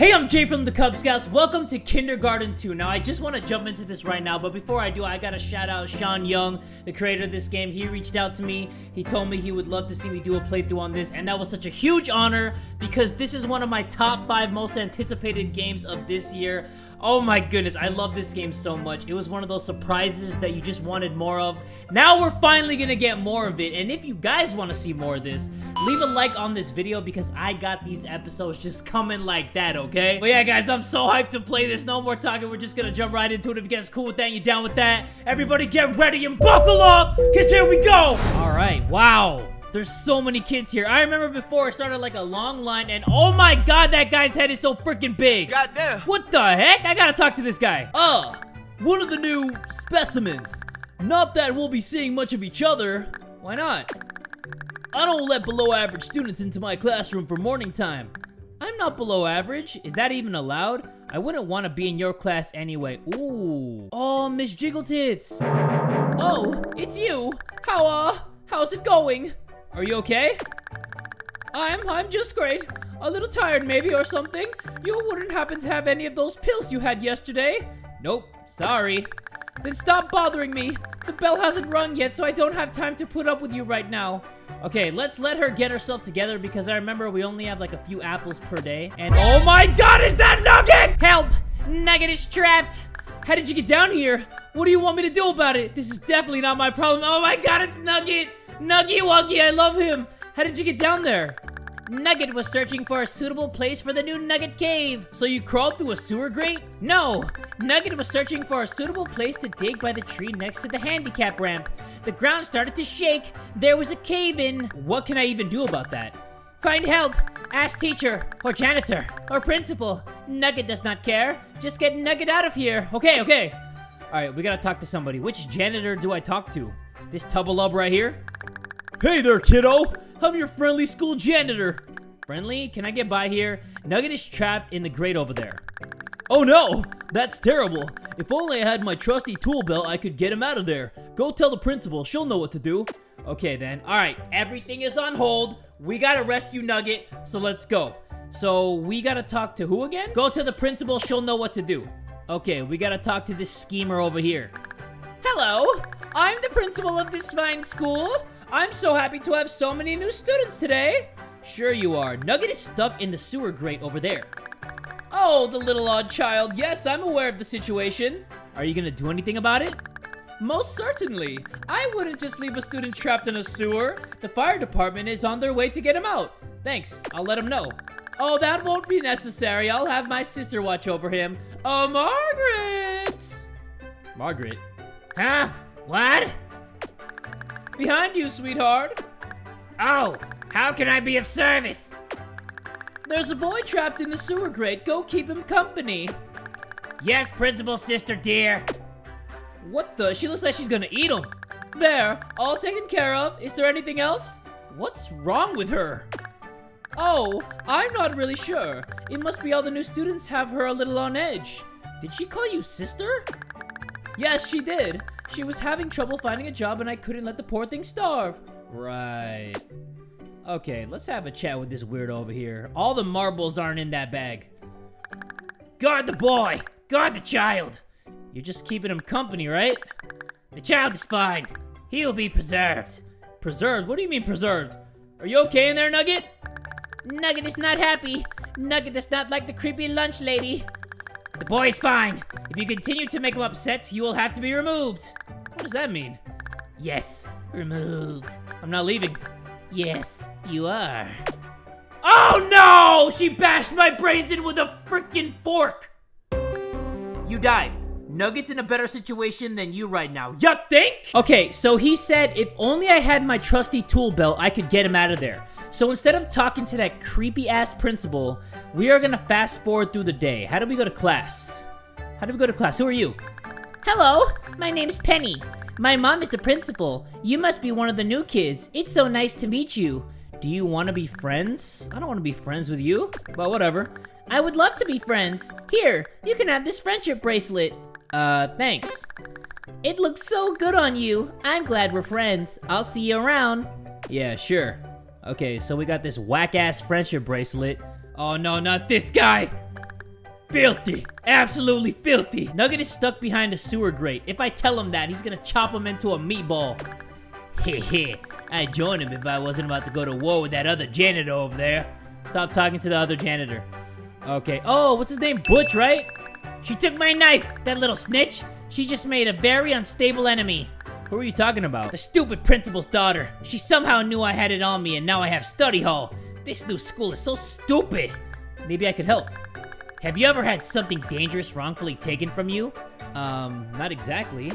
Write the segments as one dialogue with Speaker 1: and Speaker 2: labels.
Speaker 1: Hey, I'm Jay from the Kubz Scouts. Welcome to Kindergarten 2. Now, I just want to jump into this right now, but before I do, I gotta shout out Sean Young, the creator of this game. He reached out to me. He told me he would love to see me do a playthrough on this, and that was such a huge honor because this is one of my top five most anticipated games of this year. Oh my goodness, I love this game so much. It was one of those surprises that you just wanted more of. Now we're finally gonna get more of it, and if you guys want to see more of this, leave a like on this video because I got these episodes just coming like that, okay? But yeah, guys, I'm so hyped to play this. No more talking, we're just gonna jump right into it. If you guys cool with that, you down with that? Everybody get ready and buckle up, because here we go! Alright, wow. There's so many kids here. I remember before it started like a long line and oh my god, that guy's head is so freaking big.
Speaker 2: Goddamn.
Speaker 1: What the heck? I gotta talk to this guy.
Speaker 3: Ah, one of the new specimens. Not that we'll be seeing much of each other.
Speaker 1: Why not?
Speaker 3: I don't let below average students into my classroom for morning time.
Speaker 1: I'm not below average. Is that even allowed? I wouldn't want to be in your class anyway. Ooh. Oh, Miss Jiggletits.
Speaker 3: Oh, it's you. How, uh, how's it going?
Speaker 1: Are you okay?
Speaker 3: I'm, I'm just great. A little tired maybe or something. You wouldn't happen to have any of those pills you had yesterday?
Speaker 1: Nope, sorry.
Speaker 3: Then stop bothering me. The bell hasn't rung yet, so I don't have time to put up with you right now.
Speaker 1: Okay, let's let her get herself together because I remember we only have like a few apples per day. And oh my god, is that Nugget?
Speaker 3: Help! Nugget is trapped.
Speaker 1: How did you get down here? What do you want me to do about it? This is definitely not my problem. Oh my god, it's Nugget! Nuggy Wuggy, I love him. How did you get down there?
Speaker 3: Nugget was searching for a suitable place for the new Nugget Cave.
Speaker 1: So you crawled through a sewer grate?
Speaker 3: No! Nugget was searching for a suitable place to dig by the tree next to the handicap ramp. The ground started to shake. There was a cave in.
Speaker 1: What can I even do about that?
Speaker 3: Find help. Ask teacher, or janitor, or principal. Nugget does not care. Just get Nugget out of here.
Speaker 1: Okay, okay. Alright, we gotta talk to somebody. Which janitor do I talk to? This Tubbalub right here?
Speaker 4: Hey there, kiddo! I'm your friendly school janitor.
Speaker 1: Friendly? Can I get by here? Nugget is trapped in the grate over there.
Speaker 4: Oh no! That's terrible. If only I had my trusty tool belt, I could get him out of there. Go tell the principal. She'll know what to do.
Speaker 1: Okay then. Alright, everything is on hold. We gotta rescue Nugget, so let's go. So, we gotta talk to who again? Go to the principal, she'll know what to do. Okay, we gotta talk to this schemer over here.
Speaker 3: Hello, I'm the principal of this fine school. I'm so happy to have so many new students today.
Speaker 1: Sure you are. Nugget is stuck in the sewer grate over there.
Speaker 3: Oh, the little odd child. Yes, I'm aware of the situation.
Speaker 1: Are you gonna do anything about it?
Speaker 3: Most certainly. I wouldn't just leave a student trapped in a sewer. The fire department is on their way to get him out.
Speaker 1: Thanks. I'll let him know.
Speaker 3: Oh, that won't be necessary. I'll have my sister watch over him. Oh, Margaret!
Speaker 1: Margaret?
Speaker 5: Huh? What?
Speaker 3: Behind you, sweetheart.
Speaker 5: Oh, how can I be of service?
Speaker 3: There's a boy trapped in the sewer grate. Go keep him company.
Speaker 5: Yes, principal sister dear.
Speaker 1: What the? She looks like she's gonna eat him.
Speaker 3: There, all taken care of. Is there anything else?
Speaker 1: What's wrong with her?
Speaker 3: Oh, I'm not really sure. It must be all the new students have her a little on edge.
Speaker 1: Did she call you sister?
Speaker 3: Yes, she did. She was having trouble finding a job and I couldn't let the poor thing starve.
Speaker 1: Right. Okay, let's have a chat with this weirdo over here. All the marbles aren't in that bag.
Speaker 5: Guard the boy! Guard the child!
Speaker 1: You're just keeping him company, right?
Speaker 5: The child is fine. He will be preserved.
Speaker 1: Preserved? What do you mean preserved? Are you okay in there, Nugget?
Speaker 3: Nugget is not happy. Nugget does not like the creepy lunch lady.
Speaker 5: The boy is fine. If you continue to make him upset, you will have to be removed.
Speaker 1: What does that mean?
Speaker 5: Yes, removed.
Speaker 1: I'm not leaving.
Speaker 5: Yes, you are.
Speaker 1: Oh no! She bashed my brains in with a freaking fork! You died. Nugget's in a better situation than you right now. You think? Okay, so he said if only I had my trusty tool belt, I could get him out of there. So instead of talking to that creepy ass principal, we are gonna fast forward through the day. How do we go to class? How do we go to class? Who are you?
Speaker 3: Hello, my name's Penny. My mom is the principal. You must be one of the new kids. It's so nice to meet you.
Speaker 1: Do you want to be friends? I don't want to be friends with you, but whatever.
Speaker 3: I would love to be friends. Here, you can have this friendship bracelet.
Speaker 1: Uh, thanks.
Speaker 3: It looks so good on you. I'm glad we're friends. I'll see you around.
Speaker 1: Yeah, sure. Okay, so we got this whack-ass friendship bracelet. Oh no, not this guy! Filthy. Absolutely filthy. Nugget is stuck behind a sewer grate. If I tell him that, he's gonna chop him into a meatball. Heh I'd join him if I wasn't about to go to war with that other janitor over there. Stop talking to the other janitor. Okay. Oh, what's his name? Butch, right? She took my knife, that little snitch. She just made a very unstable enemy. Who are you talking about? The stupid principal's daughter. She somehow knew I had it on me and now I have study hall. This new school is so stupid. Maybe I could help. Have you ever had something dangerous wrongfully taken from you? Um, not exactly.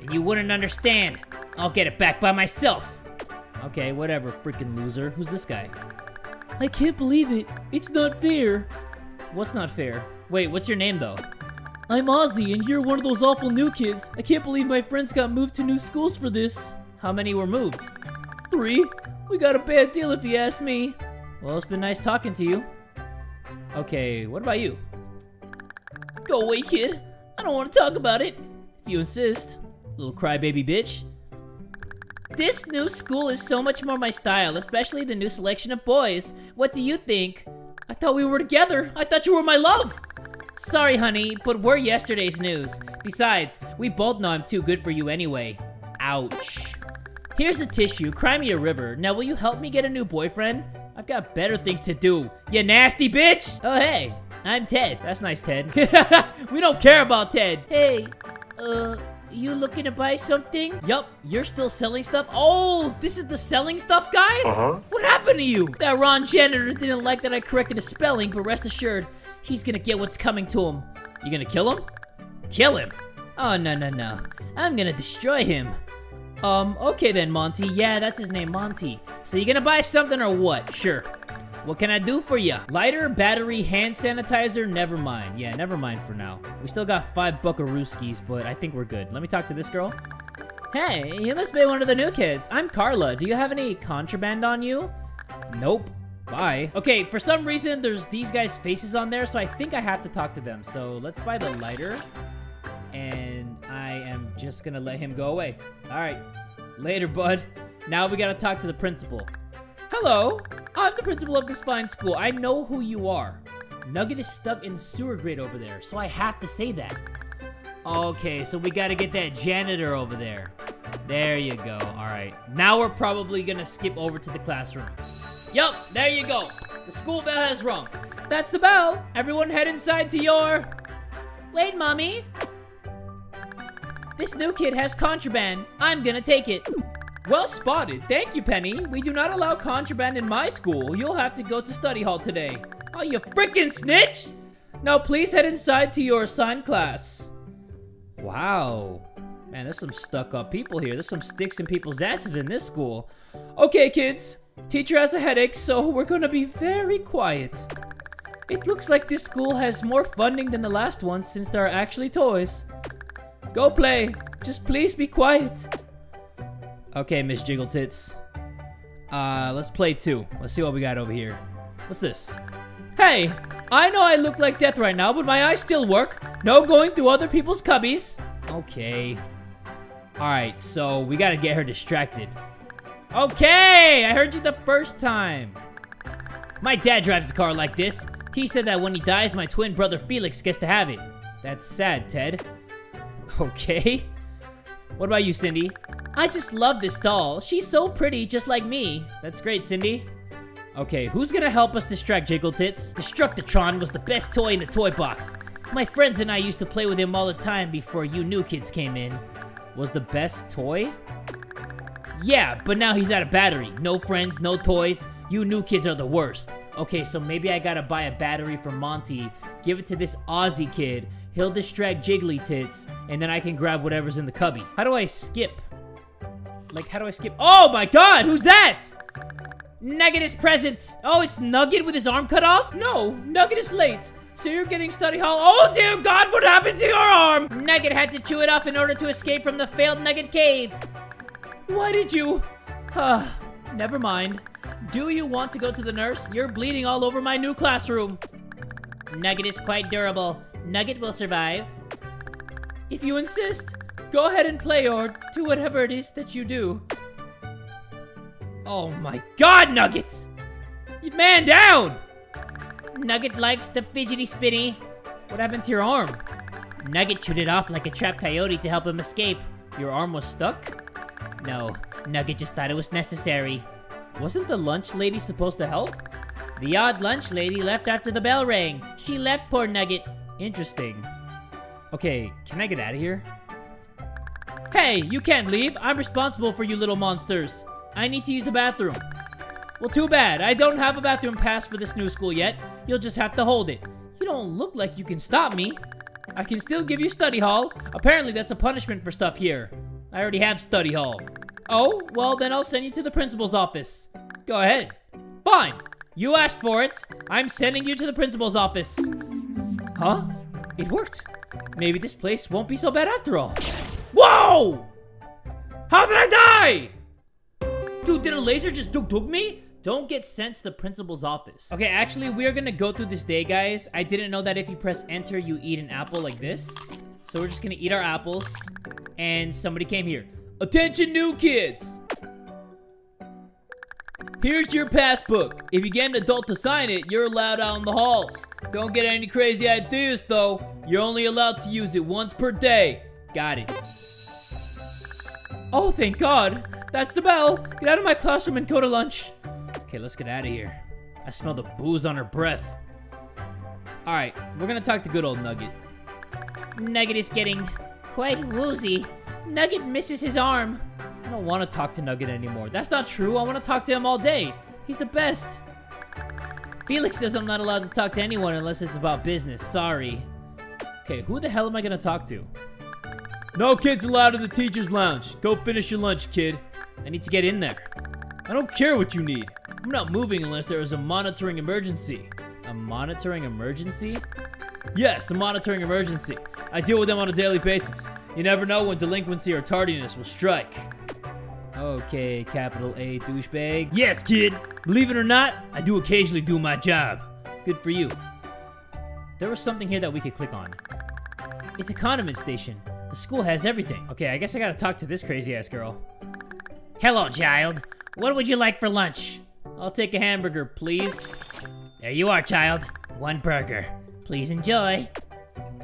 Speaker 1: And you wouldn't understand. I'll get it back by myself. Okay, whatever, freaking loser. Who's this guy?
Speaker 4: I can't believe it. It's not fair.
Speaker 1: What's not fair? Wait, what's your name, though?
Speaker 4: I'm Ozzy, and you're one of those awful new kids. I can't believe my friends got moved to new schools for this.
Speaker 1: How many were moved?
Speaker 4: Three. We got a bad deal if you ask me.
Speaker 1: Well, it's been nice talking to you. Okay, what about you?
Speaker 4: Go away, kid. I don't want to talk about it.
Speaker 1: If you insist. Little crybaby bitch. This new school is so much more my style, especially the new selection of boys. What do you think?
Speaker 4: I thought we were together. I thought you were my love.
Speaker 1: Sorry, honey, but we're yesterday's news. Besides, we both know I'm too good for you anyway. Ouch. Here's a tissue. Cry me a river. Now, will you help me get a new boyfriend? I've got better things to do. You nasty bitch! Oh, hey. I'm Ted. That's nice, Ted.
Speaker 4: we don't care about Ted.
Speaker 3: Hey, uh, you looking to buy something?
Speaker 1: Yup, you're still selling stuff? Oh, this is the selling stuff guy?
Speaker 2: Uh-huh.
Speaker 1: What happened to you? That Ron janitor didn't like that I corrected his spelling, but rest assured, he's gonna get what's coming to him. You gonna kill him? Kill him? Oh, no, no, no. I'm gonna destroy him. Um, okay then, Monty. Yeah, that's his name, Monty. So you gonna buy something or what? Sure. What can I do for you? Lighter, battery, hand sanitizer? Never mind. Yeah, never mind for now. We still got five buckarooskies, but I think we're good. Let me talk to this girl. Hey, you must be one of the new kids. I'm Carla. Do you have any contraband on you? Nope. Bye. Okay, for some reason, there's these guys' faces on there, so I think I have to talk to them. So let's buy the lighter. And I am just gonna let him go away. All right. Later, bud. Now we gotta talk to the principal. Hello, I'm the principal of this fine school. I know who you are. Nugget is stuck in the sewer grate over there, so I have to say that. Okay, so we gotta get that janitor over there. There you go. All right. Now we're probably gonna skip over to the classroom. Yup, there you go. The school bell has rung. That's the bell. Everyone head inside to your... Wait, Mommy. This new kid has contraband. I'm gonna take it. Well spotted. Thank you, Penny. We do not allow contraband in my school. You'll have to go to study hall today. Oh, you freaking snitch! Now please head inside to your assigned class. Wow. Man, there's some stuck-up people here. There's some sticks in people's asses in this school. Okay, kids. Teacher has a headache, so we're gonna be very quiet. It looks like this school has more funding than the last one since there are actually toys. Go play. Just please be quiet. Okay, Miss Jiggle Tits. Uh, let's play two. Let's see what we got over here. What's this? Hey, I know I look like death right now, but my eyes still work. No going through other people's cubbies. Okay. Alright, so we gotta get her distracted. Okay, I heard you the first time. My dad drives a car like this. He said that when he dies, my twin brother Felix gets to have it. That's sad, Ted. Okay. What about you, Cindy? I just love this doll. She's so pretty, just like me. That's great, Cindy. Okay, who's gonna help us distract Jiggle Tits? Destructitron was the best toy in the toy box. My friends and I used to play with him all the time before you new kids came in. Was the best toy? Yeah, but now he's out of battery. No friends, no toys. You new kids are the worst. Okay, so maybe I gotta buy a battery for Monty, give it to this Ozzy kid, he'll distract Jiggly Tits, and then I can grab whatever's in the cubby. How do I skip? Like, how do I skip? Oh my god, who's that? Nugget is present. Oh, it's Nugget with his arm cut off? No, Nugget is late. So you're getting study hall. Oh dear God, what happened to your arm? Nugget had to chew it off in order to escape from the failed Nugget cave. Why did you? Uh, never mind. Do you want to go to the nurse? You're bleeding all over my new classroom. Nugget is quite durable. Nugget will survive. If you insist, go ahead and play or do whatever it is that you do. Oh my god, Nuggets! Man down! Nugget likes the fidgety spinny. What happened to your arm?
Speaker 3: Nugget chewed it off like a trapped coyote to help him escape.
Speaker 1: Your arm was stuck?
Speaker 3: No, Nugget just thought it was necessary.
Speaker 1: Wasn't the lunch lady supposed to help?
Speaker 3: The odd lunch lady left after the bell rang. She left poor Nugget.
Speaker 1: Interesting. Okay, can I get out of here? Hey, you can't leave. I'm responsible for you little monsters. I need to use the bathroom. Well, too bad. I don't have a bathroom pass for this new school yet. You'll just have to hold it. You don't look like you can stop me. I can still give you study hall. Apparently, that's a punishment for stuff here. I already have study hall. Oh, well, then I'll send you to the principal's office. Go ahead. Fine. You asked for it. I'm sending you to the principal's office. Huh? It worked. Maybe this place won't be so bad after all. Whoa! How did I die? Dude, did a laser just dug dug me? Don't get sent to the principal's office. Okay, actually, we are gonna go through this day, guys. I didn't know that if you press enter, you eat an apple like this. So we're just gonna eat our apples. And somebody came here. Attention, new kids! Here's your passbook. If you get an adult to sign it, you're allowed out in the halls. Don't get any crazy ideas, though. You're only allowed to use it once per day. Got it. Oh, thank God. That's the bell. Get out of my classroom and go to lunch. Okay, let's get out of here. I smell the booze on her breath. Alright, we're gonna talk to good old Nugget.
Speaker 3: Nugget is getting quite woozy. Nugget misses his arm.
Speaker 1: I don't want to talk to Nugget anymore. That's not true. I want to talk to him all day. He's the best. Felix says I'm not allowed to talk to anyone unless it's about business. Sorry. Okay, who the hell am I going to talk to? No kids allowed in the teacher's lounge. Go finish your lunch, kid. I need to get in there. I don't care what you need. I'm not moving unless there is a monitoring emergency. A monitoring emergency? Yes, a monitoring emergency. I deal with them on a daily basis. You never know when delinquency or tardiness will strike. Okay, capital A douchebag. Yes, kid. Believe it or not, I do occasionally do my job. Good for you. There was something here that we could click on. It's a condiment station. The school has everything. Okay, I guess I gotta talk to this crazy ass girl.
Speaker 3: Hello, child. What would you like for lunch?
Speaker 1: I'll take a hamburger, please.
Speaker 3: There you are, child. One burger. Please enjoy.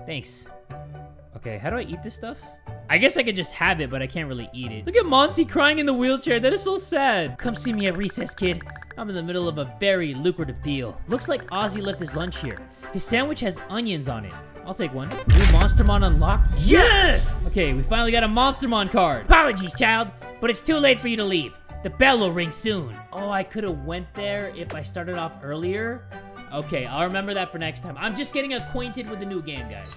Speaker 1: Thanks. Okay, how do I eat this stuff? I guess I could just have it, but I can't really eat it. Look at Monty crying in the wheelchair. That is so sad.
Speaker 3: Come see me at recess, kid.
Speaker 1: I'm in the middle of a very lucrative deal. Looks like Ozzy left his lunch here. His sandwich has onions on it. I'll take one. New Monstermon unlocked?
Speaker 3: Yes!
Speaker 1: Okay, we finally got a Monstermon card.
Speaker 3: Apologies, child, but it's too late for you to leave. The bell will ring soon.
Speaker 1: Oh, I could have went there if I started off earlier. Okay, I'll remember that for next time. I'm just getting acquainted with the new game, guys.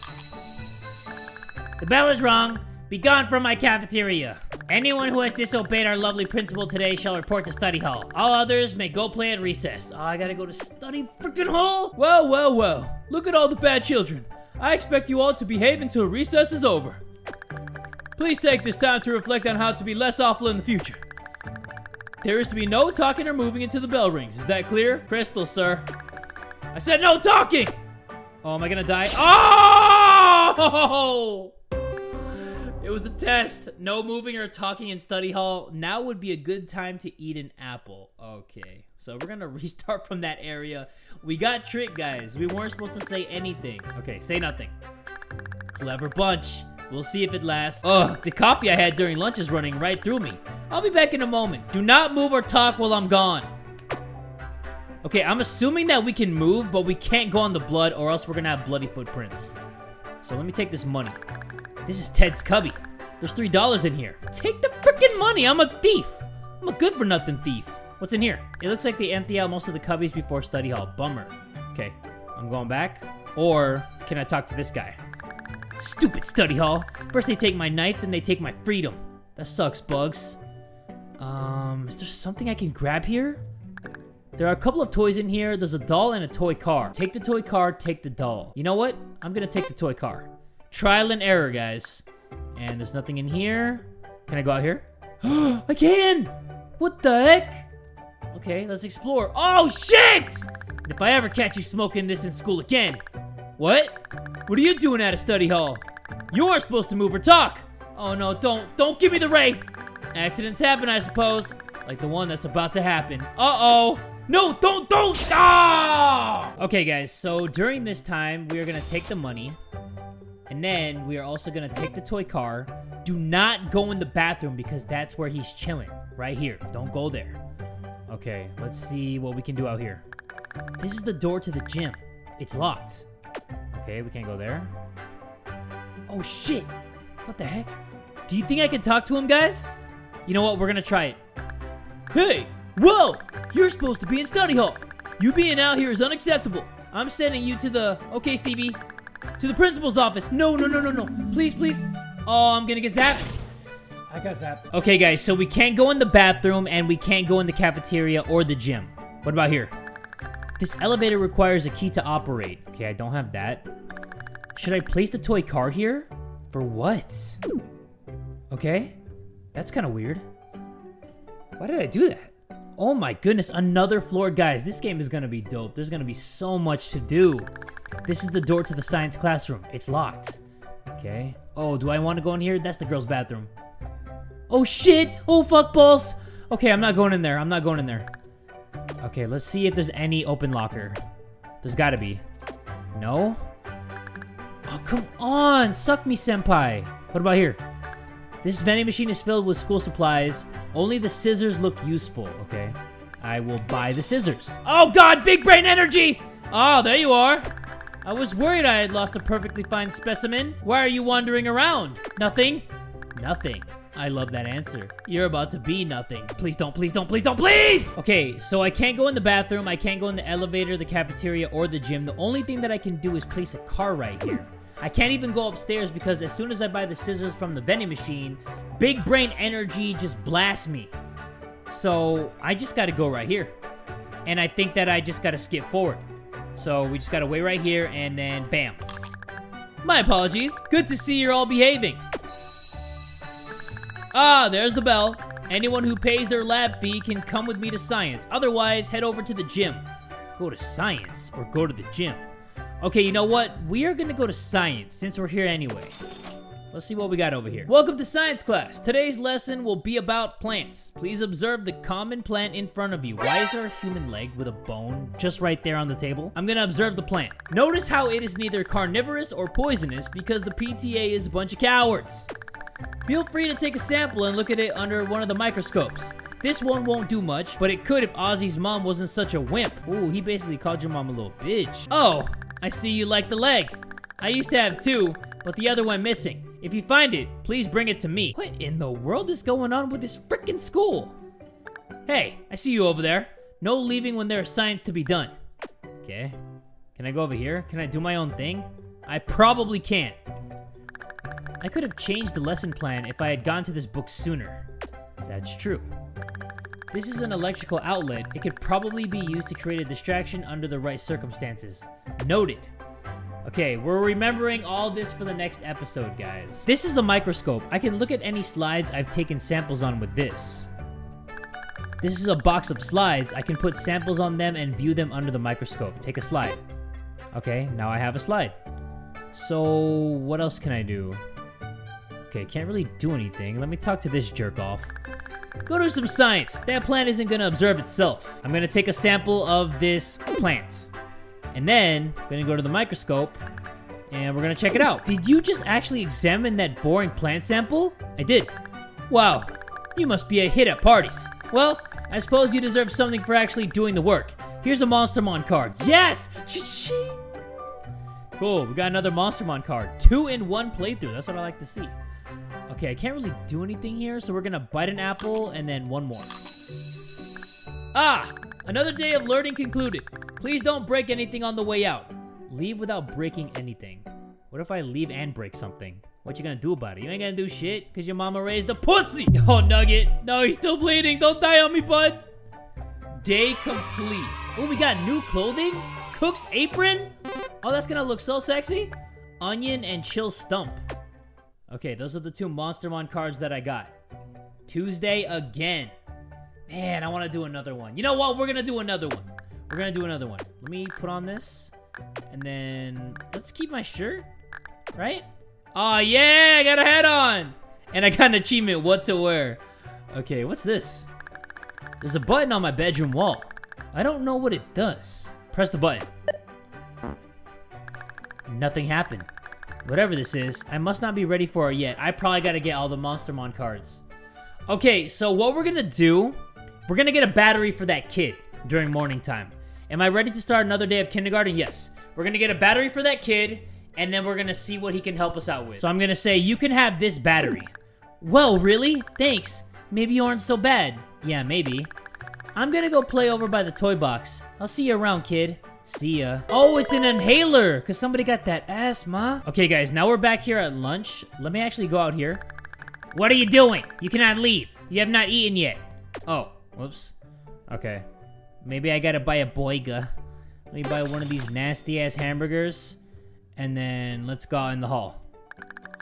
Speaker 3: The bell is rung. Be gone from my cafeteria. Anyone who has disobeyed our lovely principal today shall report to study hall. All others may go play at recess.
Speaker 1: Oh, I gotta go to study freaking hall? Well, well, well. Look at all the bad children. I expect you all to behave until recess is over. Please take this time to reflect on how to be less awful in the future. There is to be no talking or moving until the bell rings. Is that clear? Crystal, sir. I said no talking! Oh, am I gonna die? Oh! It was a test. No moving or talking in study hall. Now would be a good time to eat an apple. Okay, so we're gonna restart from that area. We got tricked, guys. We weren't supposed to say anything. Okay, say nothing. Clever bunch. We'll see if it lasts. Ugh, the coffee I had during lunch is running right through me. I'll be back in a moment. Do not move or talk while I'm gone. Okay, I'm assuming that we can move, but we can't go on the blood or else we're gonna have bloody footprints. So let me take this money. This is Ted's cubby. There's three dollars in here. Take the freaking money. I'm a thief. I'm a good for nothing thief. What's in here? It looks like they empty out most of the cubbies before study hall. Bummer. Okay, I'm going back. Or can I talk to this guy? Stupid study hall. First they take my knife, then they take my freedom. That sucks, Buggs. Um, is there something I can grab here? There are a couple of toys in here. There's a doll and a toy car. Take the toy car, take the doll. You know what? I'm gonna take the toy car. Trial and error, guys. And there's nothing in here. Can I go out here? I can! What the heck? Okay, let's explore. Oh, shit! If I ever catch you smoking this in school again. What? What are you doing at a study hall? You aren't supposed to move or talk. Oh no, don't, don't give me the ray. Accidents happen, I suppose. Like the one that's about to happen. Uh-oh. No, don't, don't! Ah! Okay, guys, so during this time, we are gonna take the money. And then we are also gonna take the toy car. Do not go in the bathroom because that's where he's chilling. Right here. Don't go there. Okay, let's see what we can do out here. This is the door to the gym. It's locked. Okay, we can't go there. Oh, shit. What the heck? Do you think I can talk to him, guys? You know what? We're gonna try it.
Speaker 4: Hey! Whoa! You're supposed to be in study hall. You being out here is unacceptable.
Speaker 1: I'm sending you to the... Okay, Stevie. To the principal's office. No, no, no, no, no. Please, please. Oh, I'm gonna get zapped.
Speaker 3: I got zapped.
Speaker 1: Okay, guys, so we can't go in the bathroom and we can't go in the cafeteria or the gym. What about here? This elevator requires a key to operate. Okay, I don't have that. Should I place the toy car here? For what? Okay, that's kind of weird. Why did I do that? Oh my goodness, another floor. Guys, this game is going to be dope. There's going to be so much to do. This is the door to the science classroom. It's locked. Okay. Oh, do I want to go in here? That's the girl's bathroom. Oh shit! Oh fuck balls! Okay, I'm not going in there. I'm not going in there. Okay, let's see if there's any open locker. There's gotta be. No? Oh, come on! Suck me, senpai! What about here? This vending machine is filled with school supplies. Only the scissors look useful, okay? I will buy the scissors. Oh god, big brain energy! Oh, there you are. I was worried I had lost a perfectly fine specimen. Why are you wandering around? Nothing? Nothing. I love that answer. You're about to be nothing. Please don't, please don't, please don't, please! Okay, so I can't go in the bathroom, I can't go in the elevator, the cafeteria, or the gym. The only thing that I can do is place a car right here. I can't even go upstairs because as soon as I buy the scissors from the vending machine, big brain energy just blasts me. So I just gotta go right here. And I think that I just gotta skip forward. So we just gotta wait right here and then bam.
Speaker 4: My apologies. Good to see you're all behaving. Ah, there's the bell. Anyone who pays their lab fee can come with me to science. Otherwise, head over to the gym.
Speaker 1: Go to science or go to the gym. Okay, you know what? We are gonna go to science since we're here anyway. Let's see what we got over here.
Speaker 4: Welcome to science class. Today's lesson will be about plants. Please observe the common plant in front of you.
Speaker 1: Why is there a human leg with a bone just right there on the table? I'm gonna observe the plant.
Speaker 4: Notice how it is neither carnivorous or poisonous because the PTA is a bunch of cowards. Feel free to take a sample and look at it under one of the microscopes. This one won't do much, but it could if Ozzy's mom wasn't such a wimp.
Speaker 1: Ooh, he basically called your mom a little bitch.
Speaker 4: Oh, I see you like the leg. I used to have two, but the other went missing. If you find it, please bring it to me.
Speaker 1: What in the world is going on with this freaking school?
Speaker 4: Hey, I see you over there. No leaving when there's science to be done.
Speaker 1: Okay. Can I go over here? Can I do my own thing?
Speaker 4: I probably can't.
Speaker 1: I could have changed the lesson plan if I had gone to this book sooner. That's true. This is an electrical outlet. It could probably be used to create a distraction under the right circumstances. Noted. Okay, we're remembering all this for the next episode, guys. This is a microscope. I can look at any slides I've taken samples on with this. This is a box of slides. I can put samples on them and view them under the microscope. Take a slide. Okay, now I have a slide. So, what else can I do? Okay, can't really do anything. Let me talk to this jerk off.
Speaker 4: Go do some science. That plant isn't gonna observe itself.
Speaker 1: I'm gonna take a sample of this plant. And then, I'm gonna go to the microscope, and we're gonna check it out. Did you just actually examine that boring plant sample?
Speaker 4: I did. Wow, you must be a hit at parties. Well, I suppose you deserve something for actually doing the work. Here's a Monstermon card. Yes!
Speaker 1: Cool, we got another Monstermon card. Two in one playthrough, that's what I like to see. Okay, I can't really do anything here, so we're gonna bite an apple and then one more.
Speaker 4: Ah! Another day of learning concluded. Please don't break anything on the way out.
Speaker 1: Leave without breaking anything. What if I leave and break something? What you gonna do about it? You ain't gonna do shit because your mama raised a pussy!
Speaker 4: Oh, Nugget. No, he's still bleeding. Don't die on me, bud. Day complete. Oh, we got new clothing? Cook's apron? Oh, that's gonna look so sexy. Onion and chill stump. Okay, those are the two Monstermon cards that I got. Tuesday again. Man, I want to do another one. You know what? We're going to do another one. We're going to do another one. Let me put on this. And then let's keep my shirt. Right? Oh, yeah. I got a hat on. And I got an achievement. What to wear. Okay, what's this? There's a button on my bedroom wall.
Speaker 1: I don't know what it does. Press the button. Nothing happened. Whatever this is, I must not be ready for it yet. I probably gotta get all the Monstermon cards. Okay, so what we're gonna do, we're gonna get a battery for that kid during morning time. Am I ready to start another day of kindergarten? Yes. We're gonna get a battery for that kid, and then we're gonna see what he can help us out with. So I'm gonna say, you can have this battery. Well, really? Thanks. Maybe you aren't so bad. Yeah, maybe. I'm gonna go play over by the toy box. I'll see you around, kid. See ya. Oh, it's an inhaler, because somebody got that asthma. Okay, guys, now we're back here at lunch. Let me actually go out here.
Speaker 3: What are you doing? You cannot leave. You have not eaten yet.
Speaker 1: Oh, whoops. Okay. Maybe I gotta buy a boiga. Let me buy one of these nasty-ass hamburgers. And then let's go out in the hall.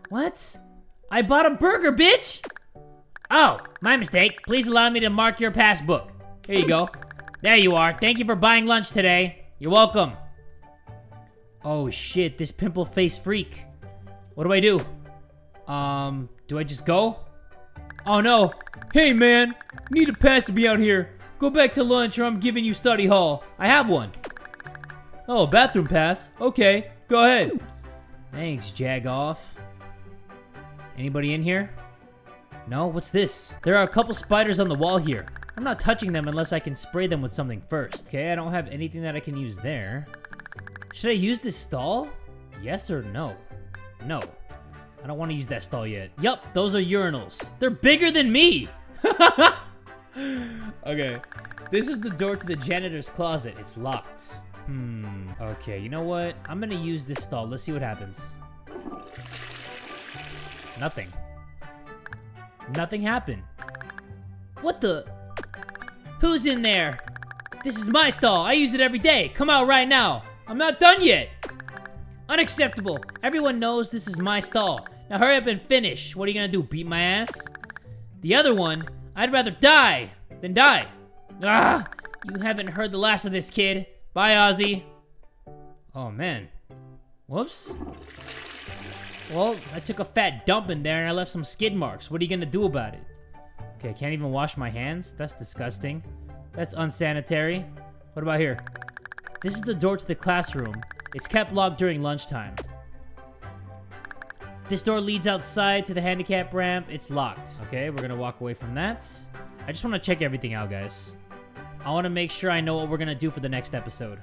Speaker 1: What? I bought a burger, bitch!
Speaker 3: Oh, my mistake. Please allow me to mark your passbook.
Speaker 1: Here you go.
Speaker 3: There you are. Thank you for buying lunch today.
Speaker 1: You're welcome. Oh shit, this pimple face freak. What do I do? Um, do I just go? Oh no. Hey man, need a pass to be out here. Go back to lunch or I'm giving you study hall. I have one. Oh, bathroom pass. Okay, go ahead. Thanks, Jagoff. Anybody in here? No? What's this? There are a couple spiders on the wall here. I'm not touching them unless I can spray them with something first. Okay, I don't have anything that I can use there. Should I use this stall? Yes or no? No. I don't want to use that stall yet. Yup, those are urinals. They're bigger than me! okay. This is the door to the janitor's closet. It's locked. Hmm. Okay, you know what? I'm gonna use this stall. Let's see what happens. Nothing. Nothing happened. What the? Who's in there? This is my stall. I use it every day. Come out right now. I'm not done yet. Unacceptable. Everyone knows this is my stall. Now hurry up and finish. What are you gonna do, beat my ass? The other one, I'd rather die than die. Ah, you haven't heard the last of this kid. Bye, Ozzy. Oh, man. Whoops. Well, I took a fat dump in there and I left some skid marks. What are you gonna do about it? Okay, I can't even wash my hands. That's disgusting. That's unsanitary. What about here? This is the door to the classroom. It's kept locked during lunchtime. This door leads outside to the handicap ramp. It's locked. Okay, we're gonna walk away from that. I just want to check everything out, guys. I want to make sure I know what we're gonna do for the next episode.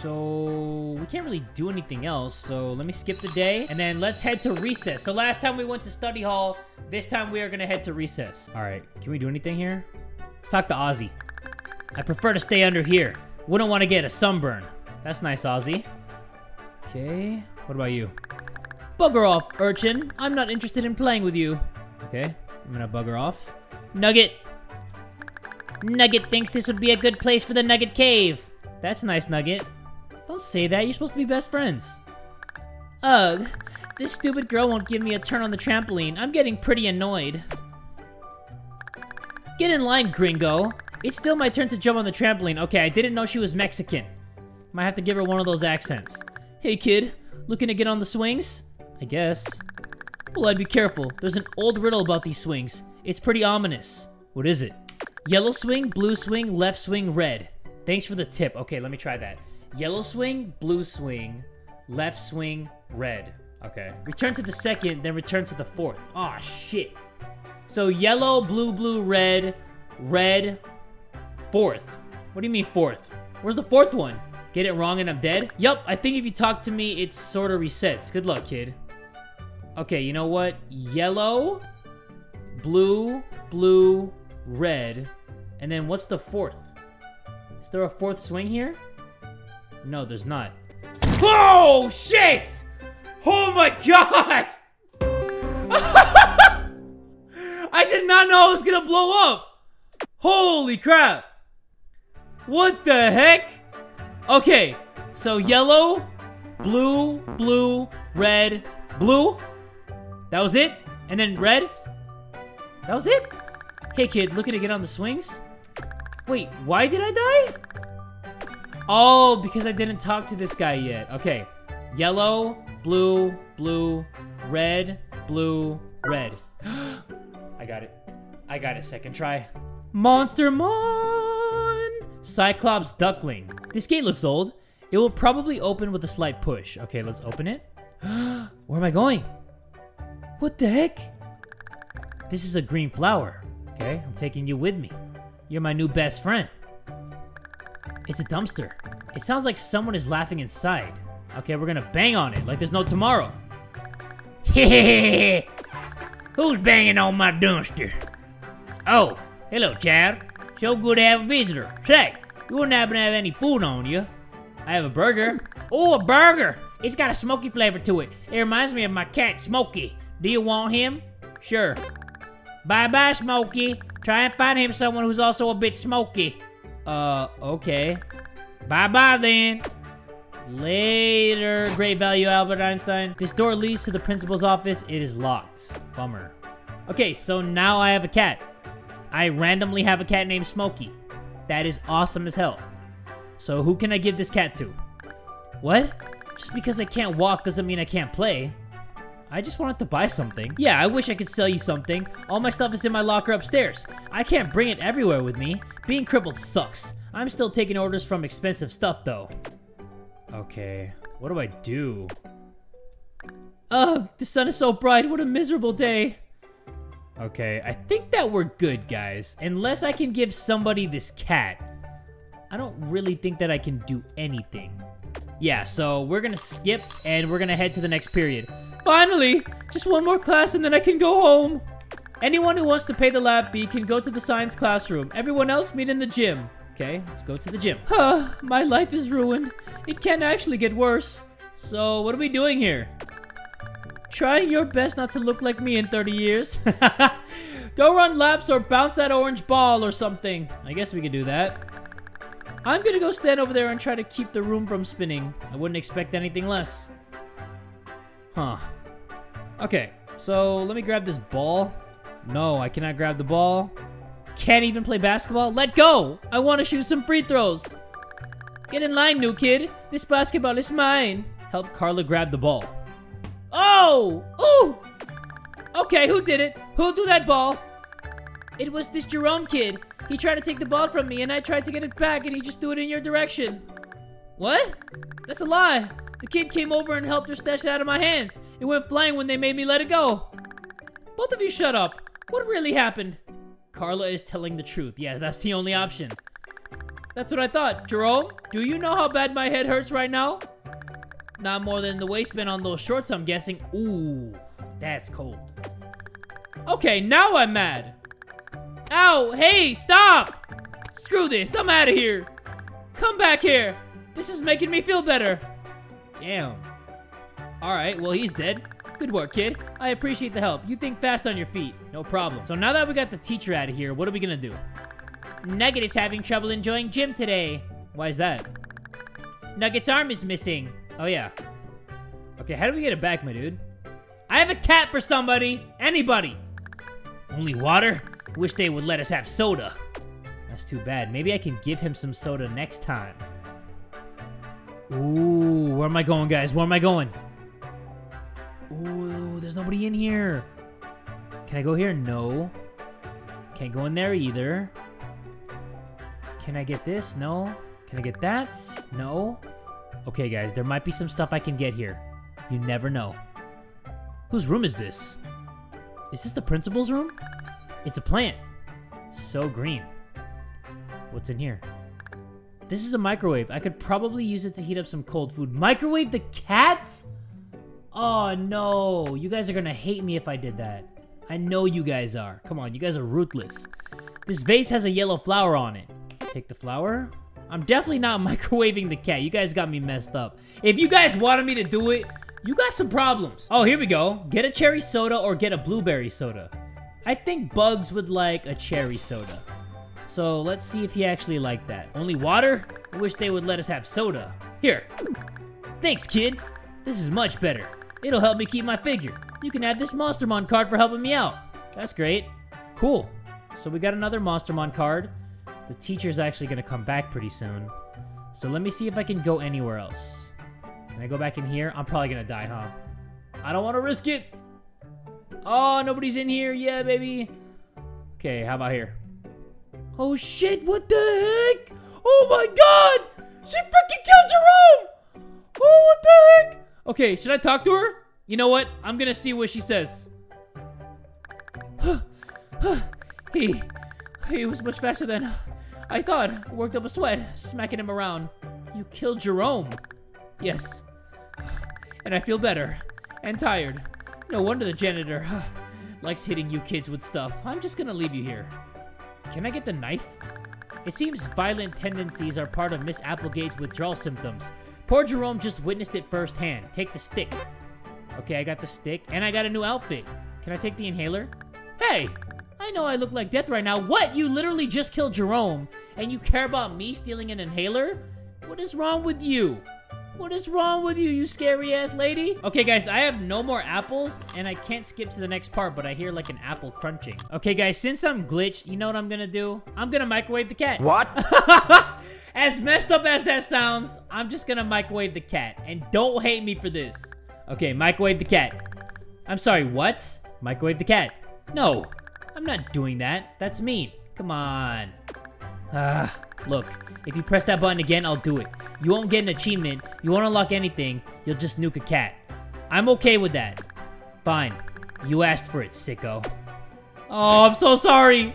Speaker 1: So, we can't really do anything else, so let me skip the day, and then let's head to recess. So last time we went to study hall, this time we are gonna head to recess. All right, can we do anything here? Let's talk to Ozzy. I prefer to stay under here. Wouldn't want to get a sunburn. That's nice, Ozzy. Okay, what about you? Bugger off, urchin. I'm not interested in playing with you. Okay, I'm gonna bugger off. Nugget. Nugget thinks this would be a good place for the Nugget Cave. That's nice, Nugget. Don't say that. You're supposed to be best friends. Ugh. This stupid girl won't give me a turn on the trampoline. I'm getting pretty annoyed. Get in line, gringo. It's still my turn to jump on the trampoline. Okay, I didn't know she was Mexican. Might have to give her one of those accents. Hey, kid. Looking to get on the swings? I guess. Well, I'd be careful. There's an old riddle about these swings. It's pretty ominous. What is it? Yellow swing, blue swing, left swing, red. Thanks for the tip. Okay, let me try that. Yellow swing, blue swing, left swing, red. Okay. Return to the second, then return to the fourth. Aw, oh, shit. So yellow, blue, blue, red, red, fourth. What do you mean fourth? Where's the fourth one? Get it wrong and I'm dead? Yup, I think if you talk to me, it sort of resets. Good luck, kid. Okay, you know what? Yellow, blue, blue, red, and then what's the fourth? Is there a fourth swing here? No, there's not. Oh, shit! Oh my god! I did not know I was gonna blow up! Holy crap! What the heck? Okay, so yellow, blue, blue, red, blue. That was it? And then red? That was it? Hey kid, looking to get on the swings? Wait, why did I die? Oh, because I didn't talk to this guy yet. Okay. Yellow, blue, blue, red, blue, red. I got it. I got it. Second try. Monster Mon! Cyclops Duckling. This gate looks old. It will probably open with a slight push. Okay, let's open it. Where am I going? What the heck? This is a green flower. Okay, I'm taking you with me. You're my new best friend. It's a dumpster. It sounds like someone is laughing inside. Okay, we're gonna bang on it like there's no tomorrow.
Speaker 3: Who's banging on my dumpster? Oh, hello, child. So good to have a visitor. Say, you wouldn't happen to have any food on you?
Speaker 1: I have a burger.
Speaker 3: Oh, a burger. It's got a smoky flavor to it. It reminds me of my cat, Smokey. Do you want him?
Speaker 1: Sure.
Speaker 3: Bye-bye, Smokey. Try and find him someone who's also a bit smoky.
Speaker 1: Uh, okay.
Speaker 3: Bye-bye then.
Speaker 1: Later, great value, Albert Einstein. This door leads to the principal's office. It is locked. Bummer. Okay, so now I have a cat. I randomly have a cat named Smokey. That is awesome as hell. So who can I give this cat to? What? Just because I can't walk doesn't mean I can't play. I just wanted to buy something. Yeah, I wish I could sell you something. All my stuff is in my locker upstairs. I can't bring it everywhere with me. Being crippled sucks. I'm still taking orders from expensive stuff, though. Okay, what do I do? Ugh, the sun is so bright. What a miserable day. Okay, I think that we're good, guys. Unless I can give somebody this cat. I don't really think that I can do anything. Yeah, so we're gonna skip and we're gonna head to the next period. Finally! Just one more class and then I can go home. Anyone who wants to pay the lab fee can go to the science classroom. Everyone else meet in the gym. Okay, let's go to the gym. Huh, my life is ruined. It can't actually get worse. So, what are we doing here? Trying your best not to look like me in 30 years. go run laps or bounce that orange ball or something. I guess we could do that. I'm gonna go stand over there and try to keep the room from spinning. I wouldn't expect anything less. Huh. Okay, so let me grab this ball. No, I cannot grab the ball. Can't even play basketball? Let go! I want to shoot some free throws. Get in line, new kid. This basketball is mine. Help Carla grab the ball. Oh! Ooh! Okay, who did it? Who threw that ball? It was this Jerome kid. He tried to take the ball from me, and I tried to get it back, and he just threw it in your direction. What? That's a lie. The kid came over and helped her snatch it out of my hands. It went flying when they made me let it go. Both of you shut up. What really happened? Carla is telling the truth. Yeah, that's the only option. That's what I thought. Jerome, do you know how bad my head hurts right now? Not more than the waistband on those shorts, I'm guessing. Ooh, that's cold. Okay, now I'm mad. Ow, hey, stop! Screw this, I'm out of here. Come back here. This is making me feel better. Damn. Alright, well, he's dead. Good work, kid. I appreciate the help. You think fast on your feet. No problem. So now that we got the teacher out of here, what are we gonna do? Nugget is having trouble enjoying gym today. Why is that? Nugget's arm is missing. Oh, yeah. Okay, how do we get it back, my dude? I have a cat for somebody. Anybody. Only water? Wish they would let us have soda. That's too bad. Maybe I can give him some soda next time. Ooh, where am I going, guys? Where am I going? Ooh, there's nobody in here. Can I go here? No. Can't go in there either. Can I get this? No. Can I get that? No. Okay, guys, there might be some stuff I can get here. You never know. Whose room is this? Is this the principal's room? It's a plant. So green. What's in here? This is a microwave. I could probably use it to heat up some cold food. Microwave the cat? Oh no, you guys are gonna hate me if I did that. I know you guys are. Come on, you guys are ruthless. This vase has a yellow flower on it. Take the flower. I'm definitely not microwaving the cat. You guys got me messed up. If you guys wanted me to do it, you got some problems. Oh, here we go. Get a cherry soda or get a blueberry soda. I think Buggs would like a cherry soda. So let's see if he actually liked that. Only water? I wish they would let us have soda. Here. Thanks, kid. This is much better. It'll help me keep my figure. You can add this Monstermon card for helping me out. That's great. Cool. So we got another Monstermon card. The teacher's actually going to come back pretty soon. So let me see if I can go anywhere else. Can I go back in here? I'm probably going to die, huh? I don't want to risk it. Oh, nobody's in here. Yeah, baby. Okay, how about here? Oh, shit. What the heck? Oh my god! She freaking killed Jerome! Oh, what the heck? Okay, should I talk to her? You know what? I'm gonna see what she says. he, he was much faster than I thought. Worked up a sweat, smacking him around. You killed Jerome. Yes. And I feel better. And tired. No wonder the janitor likes hitting you kids with stuff. I'm just gonna leave you here. Can I get the knife? It seems violent tendencies are part of Miss Applegate's withdrawal symptoms. Poor Jerome just witnessed it firsthand. Take the stick. Okay, I got the stick, and I got a new outfit. Can I take the inhaler? Hey! I know I look like death right now. What? You literally just killed Jerome, and you care about me stealing an inhaler? What is wrong with you? What is wrong with you, you scary ass lady? Okay, guys, I have no more apples, and I can't skip to the next part, but I hear like an apple crunching. Okay, guys, since I'm glitched, you know what I'm gonna do? I'm gonna microwave the cat.
Speaker 3: What?
Speaker 1: as messed up as that sounds, I'm just gonna microwave the cat. And don't hate me for this. Okay, microwave the cat. I'm sorry, what? Microwave the cat. No, I'm not doing that. That's mean. Come on. Ah, look, if you press that button again, I'll do it. You won't get an achievement, you won't unlock anything, you'll just nuke a cat. I'm okay with that. Fine. You asked for it, sicko. Oh, I'm so sorry.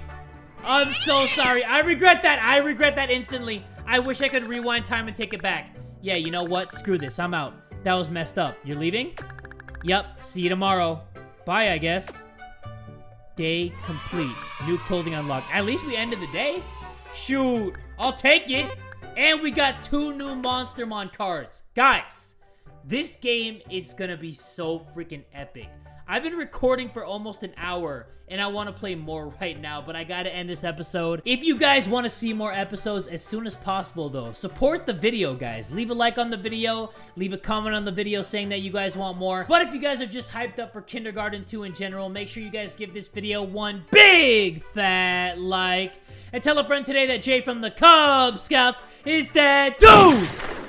Speaker 1: I'm so sorry. I regret that. I regret that instantly. I wish I could rewind time and take it back. Yeah, you know what? Screw this. I'm out. That was messed up. You're leaving? Yep. See you tomorrow. Bye, I guess. Day complete. New clothing unlocked. At least we ended the day. Shoot. I'll take it. And we got two new Monstermon cards. Guys, this game is gonna be so freaking epic. I've been recording for almost an hour, and I want to play more right now, but I gotta end this episode. If you guys want to see more episodes as soon as possible, though, support the video, guys. Leave a like on the video, leave a comment on the video saying that you guys want more. But if you guys are just hyped up for Kindergarten 2 in general, make sure you guys give this video one big fat like. And tell a friend today that Jay from the Kubz Scouts is that dude!